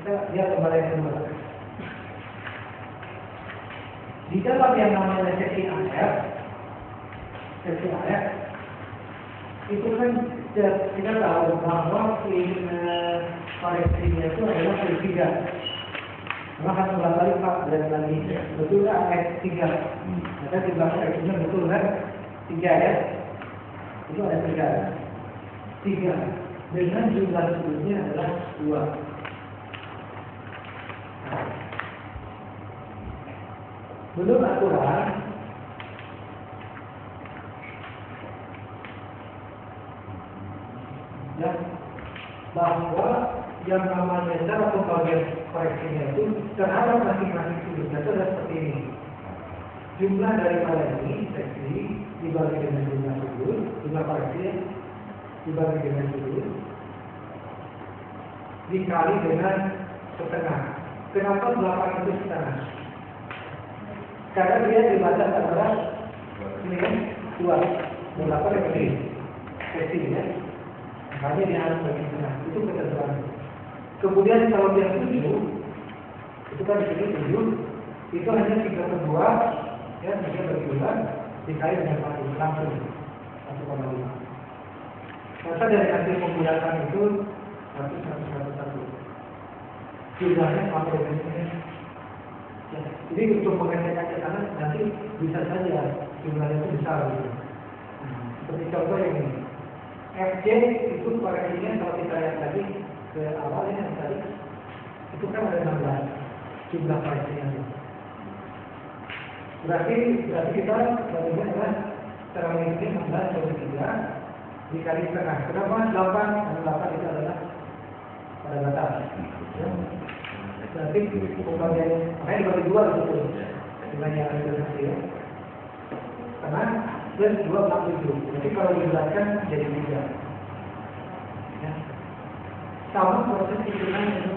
Kita lihat kembali yang kedua. Di dalam yang namanya seksi AR, seksi AR, itu kan kita tahu bahwa in Palestina itu adalah tiga, Karena kan ulang kali 14 lagi. Betul kan AR 3? Maka di eh, belakang tiga betul kan? 3 ya? Itu ada 3. 3 dengan jumlah sebelumnya adalah 2. Menurut aturan ya, bahwa yang namanya cara pembagian koreksinya itu terhadap masing-masing sudut -masing itu adalah seperti ini. Jumlah dari daripada ini seksi dibagi dengan jumlah sudut, jumlah koreksi dibagi dengan sudut, dikali dengan setengah. Kenapa delapan itu setengah? Karena dia dibaca adalah ini kan dua, delapan yang ini seksi ya. Hanya dia harus bagi setengah. Itu ketentuan. Kemudian kalau dia tujuh, itu kan di sini tujuh, itu hanya tiga per dua, ya tiga bagi dua dikali dengan satu langsung satu koma lima. Maka dari hasil pembulatan itu satu satu satu satu. Jumlahnya sampai dengan. Ya, jadi untuk mengecek ke sana nanti bisa saja jumlahnya itu besar gitu. Nah, seperti contoh yang ini. FJ itu koreksinya kalau kita lihat tadi ke awalnya yang tadi itu kan ada 16 jumlah koreksinya. Berarti berarti kita bagaimana adalah cara menghitung 16 dari 3 dikali setengah. Kenapa 8? Karena 8 itu adalah Berarti pembagian makanya dibagi dua itu dengan yang ada di ya. Karena plus 27. Jadi kalau dijelaskan jadi 3. Ya. Sama proses hitungan